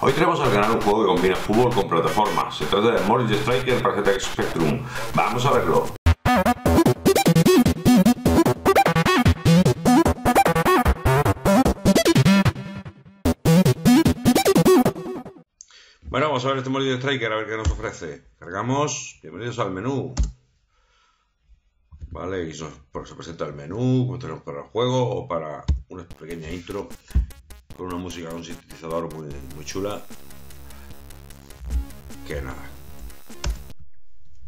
Hoy tenemos al canal un juego que combina fútbol con plataforma. Se trata de Morris Striker para ZX Spectrum. Vamos a verlo. Bueno, vamos a ver este Morris Striker a ver qué nos ofrece. Cargamos. Bienvenidos al menú. Vale, y se presenta el menú, tenemos para el juego o para una pequeña intro con una música, un sintetizador muy, muy chula. Que nada.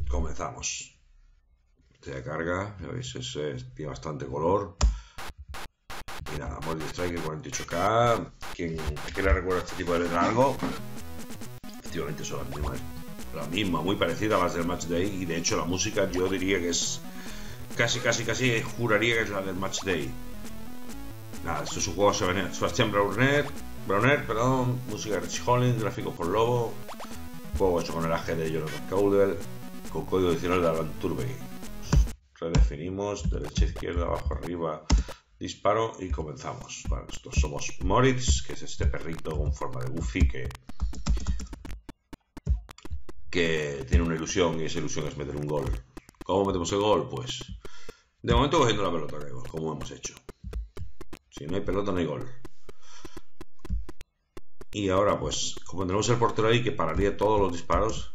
Comenzamos. Este carga, ya veis, ese tiene bastante color. Y nada, Molly Strike 48K. ¿Quién, ¿A le recuerda este tipo de letra algo? Efectivamente son las mismas. La misma, muy parecida a las del Match Day. Y de hecho la música yo diría que es casi, casi, casi juraría que es la del Match Day. Nada, esto es un juego Sebastián Browner, perdón, música de Rich Hollins, gráficos por Lobo, juego hecho con el AG de Jonathan Cowdell, con código adicional de Alan Turbey. Redefinimos, derecha, izquierda, abajo, arriba, disparo y comenzamos. Bueno, estos somos Moritz, que es este perrito con forma de Goofy que, que tiene una ilusión y esa ilusión es meter un gol. ¿Cómo metemos el gol? Pues de momento cogiendo la pelota, como hemos hecho. Si no hay pelota, no hay gol. Y ahora, pues, como tenemos el portero ahí que pararía todos los disparos,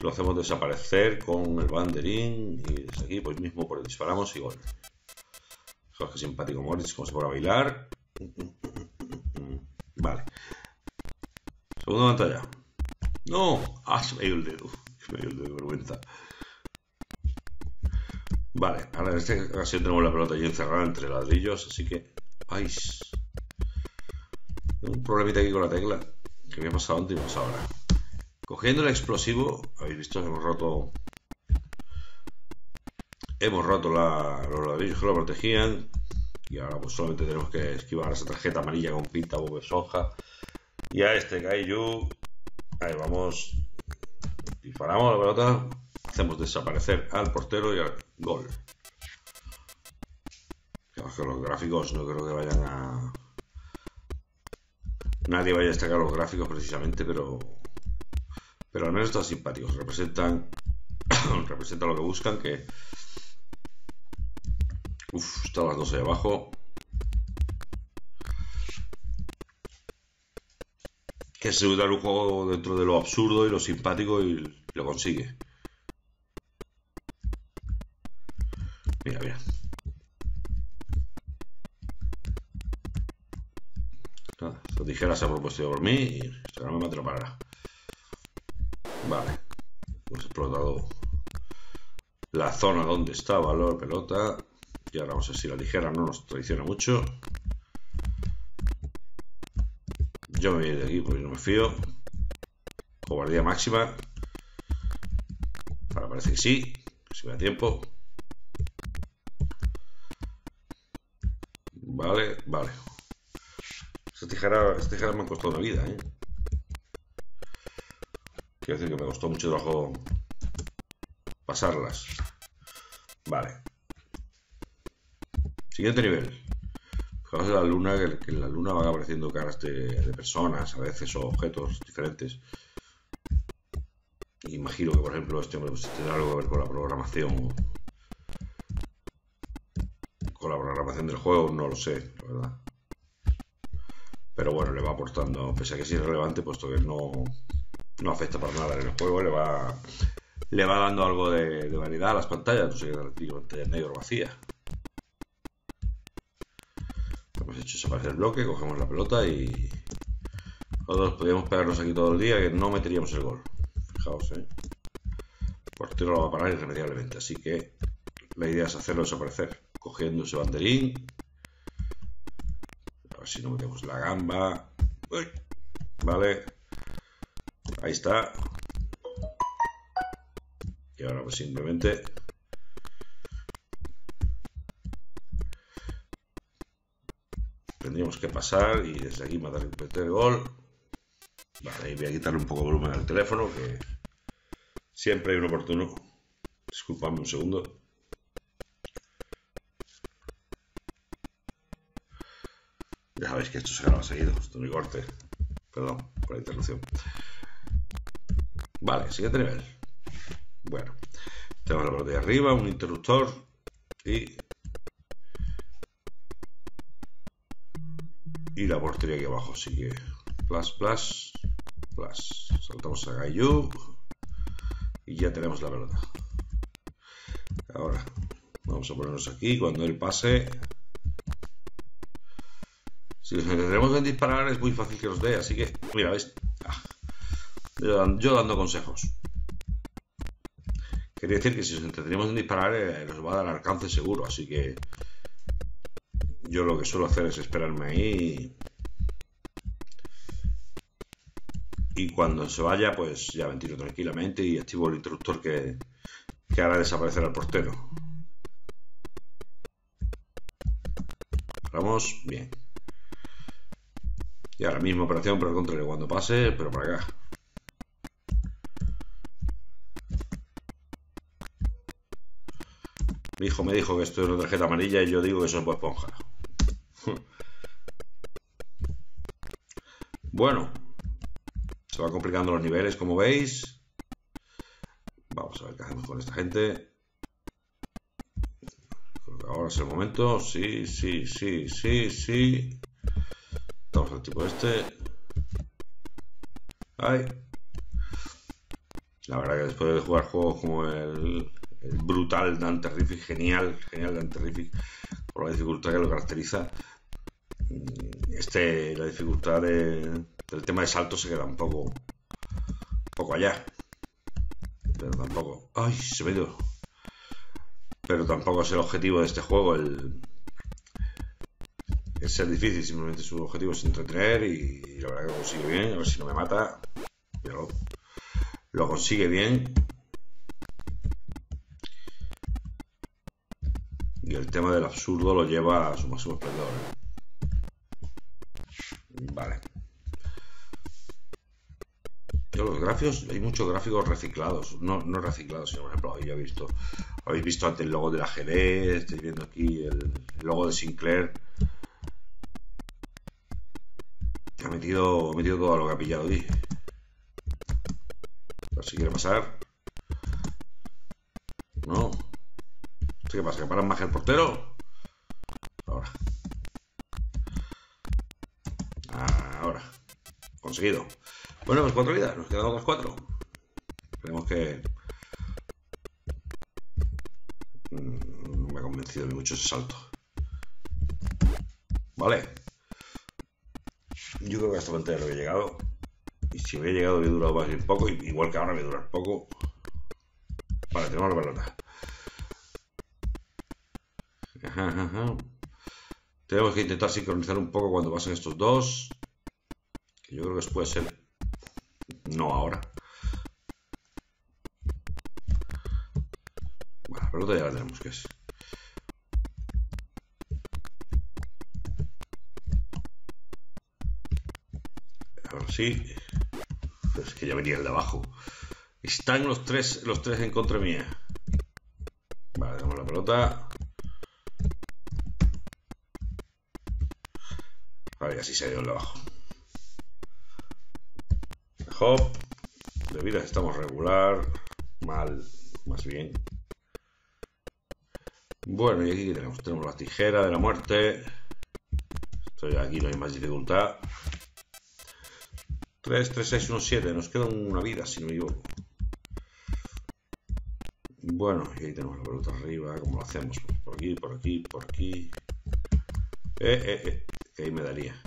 lo hacemos desaparecer con el banderín y desde aquí, pues mismo, pues disparamos y gol. Que simpático Moritz, como se pone a bailar. Vale. Segunda pantalla. No, ah, se me ido el dedo. Se me ido el dedo de vergüenza. Vale, ahora en esta ocasión tenemos la pelota ya encerrada entre ladrillos, así que... ¡Ay! Un problemita aquí con la tecla, que me pasado antes y pasa ahora. Cogiendo el explosivo, habéis visto, hemos roto... Hemos roto los ladrillos que lo protegían. Y ahora pues solamente tenemos que esquivar esa tarjeta amarilla con pinta Bob Soja. Y a este Kaiju... Ahí vamos. Disparamos la pelota hacemos desaparecer al portero y al gol. Que los gráficos no creo que vayan a... Nadie vaya a destacar los gráficos precisamente, pero... Pero al menos están simpáticos. Representan... representan lo que buscan, que... Uf, están las dos ahí abajo. Que se usa un juego dentro de lo absurdo y lo simpático y lo consigue. Mira, mira. Nada, esta tijera se ha propuesto por mí y ahora me atrapará. Vale. Hemos explotado la zona donde estaba la pelota. Y ahora vamos a ver si la tijera no nos traiciona mucho. Yo me voy de aquí porque no me fío. Cobardía máxima. Ahora parece que sí. Si me da tiempo. Vale, vale. Esta tijera, esta me ha costado una vida, ¿eh? Quiero decir que me costó mucho trabajo pasarlas. Vale. Siguiente nivel. Fijaos en la luna, que, en la luna van apareciendo caras de, personas a veces o objetos diferentes. Imagino que, por ejemplo, este hombre pues, tendrá algo que ver con la programación la programación del juego, no lo sé, la verdad. Pero bueno, le va aportando, pese a que es irrelevante, puesto que no, no afecta para nada en el juego, le va, le va dando algo de, variedad a las pantallas, no sé qué pantalla negro vacía. Hemos hecho desaparecer el bloque, cogemos la pelota y nosotros podríamos pegarnos aquí todo el día que no meteríamos el gol. Fijaos, ¿eh? El portero lo va a parar irremediablemente, así que la idea es hacerlo desaparecer cogiendo ese banderín. A ver si no metemos la gamba. vale. Ahí está. Y ahora pues simplemente tendríamos que pasar y desde aquí matar el gol. Vale, voy a quitarle un poco de volumen al teléfono que siempre hay un oportuno. Disculpadme un segundo. Ya sabéis que esto se graba seguido, esto no hay corte. Perdón por la interrupción. Vale, siguiente nivel. Bueno, tenemos la parte de arriba, un interruptor y. Y la portería aquí abajo, así que. Plus, plus, plus. Saltamos a Gaiju y ya tenemos la pelota. Ahora, vamos a ponernos aquí. Cuando él pase, si nos entendremos en disparar es muy fácil que los dé, así que, mira, ¿ves? Ah, yo, dando consejos. Quería decir que si nos entretenemos en disparar eh, nos va a dar alcance seguro, así que yo lo que suelo hacer es esperarme ahí y cuando se vaya pues ya me tiro tranquilamente y activo el interruptor que, que hará desaparecer al portero. Vamos, bien. Y ahora misma operación, pero control cuando pase, pero para acá. Mi hijo me dijo que esto es una tarjeta amarilla y yo digo que eso es esponja. bueno, se van complicando los niveles, como veis. Vamos a ver qué hacemos con esta gente. Ahora es el momento. Sí, sí, sí, sí, sí tipo este. Ay. La verdad que después de jugar juegos como el, brutal Dante Terrific, genial, genial Dante Terrific, por la dificultad que lo caracteriza, mm, este, la dificultad del tema de salto se queda un poco, un poco allá. Pero tampoco. ¡Ay! Se me dio. Pero tampoco es el objetivo de este juego, el, es ser difícil, simplemente su objetivo es entretener y, la verdad que lo consigue bien, a ver si no me mata, pero lo consigue bien. Y el tema del absurdo lo lleva a su máximo esplendor. Vale. Yo los gráficos, hay muchos gráficos reciclados, no, no reciclados, sino por ejemplo, habéis visto, habéis visto antes el logo de la GD, estáis viendo aquí el logo de Sinclair ha metido, metido todo lo que ha pillado ahí. A ver si quiere pasar. No. ¿Qué pasa? ¿Que para más el portero? Ahora. Ahora. Conseguido. Bueno, pues cuatro vidas. Nos quedan otras cuatro. Esperemos que... Mm, me ha convencido mucho ese salto. Vale. Yo creo que hasta pantalla no había llegado. Y si había llegado había durado más bien poco, igual que ahora me durar poco. Vale, tenemos la pelota. Tenemos que intentar sincronizar un poco cuando pasen estos dos. Que yo creo que puede ser. No ahora. Bueno, la pelota ya la tenemos que es. Sí. es que ya venía el de abajo. Están los tres, los tres en contra mía. Vale, damos la pelota. Vale, así se ha ido el de abajo. Hop. De vida estamos regular. Mal, más bien. Bueno, y aquí tenemos, tenemos la tijera de la muerte. Esto ya aquí no hay más dificultad. 3, 3, 6, 1, 7. Nos queda una vida, si no me equivoco. Bueno, y ahí tenemos la pelota arriba. ¿Cómo lo hacemos? Pues por aquí, por aquí, por aquí. Eh, eh, eh. Que ahí me daría.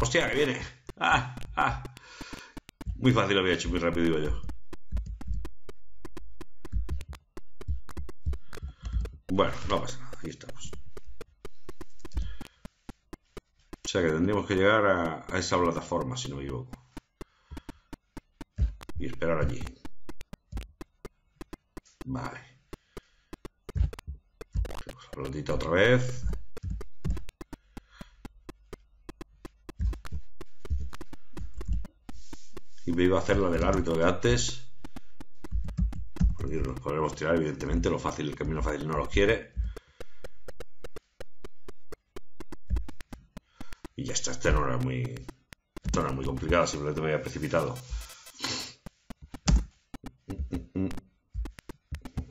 ¡Hostia, que viene! ¡Ah! ¡Ah! Muy fácil lo había hecho, muy rápido, digo yo. Bueno, no pasa nada. Ahí estamos. O que tendríamos que llegar a, esa plataforma, si no me equivoco. Y esperar allí. Vale. la pelotita otra vez. Y me iba a hacer la del árbitro de antes. Porque nos podremos tirar, evidentemente. Lo fácil, el camino fácil no lo quiere. Este no era muy, no era muy complicado, simplemente me había precipitado.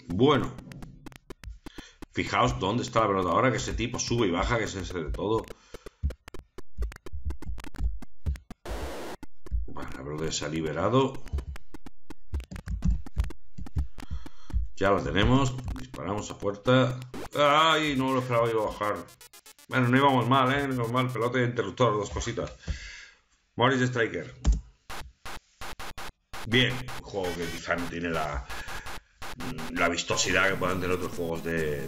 Bueno, fijaos dónde está la pelota ahora, que ese tipo sube y baja, que es ese de todo. Bueno, la pelota se ha liberado. Ya la tenemos. Disparamos a puerta. ¡Ay! No lo esperaba yo bajar. Bueno, no íbamos mal, ¿eh? No íbamos mal. Pelota y interruptor, dos cositas. Morris Striker. Bien. Un juego que quizá no tiene la, la vistosidad que puedan tener otros juegos de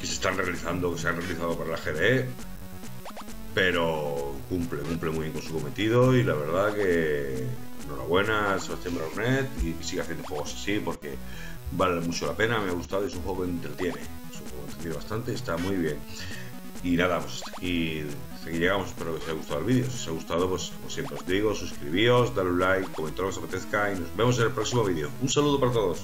que se están realizando, que se han realizado para la GDE. Pero cumple, cumple muy bien con su cometido y la verdad que enhorabuena a Sebastián Brownet y que siga haciendo juegos así porque vale mucho la pena, me ha gustado y es un juego que entretiene. Es un juego que entretiene bastante y está muy bien. Y nada, pues aquí, aquí llegamos. Espero que os haya gustado el vídeo. Si os ha gustado, pues como siempre os digo, suscribíos, dale un like, comentad lo que os apetezca y nos vemos en el próximo vídeo. Un saludo para todos.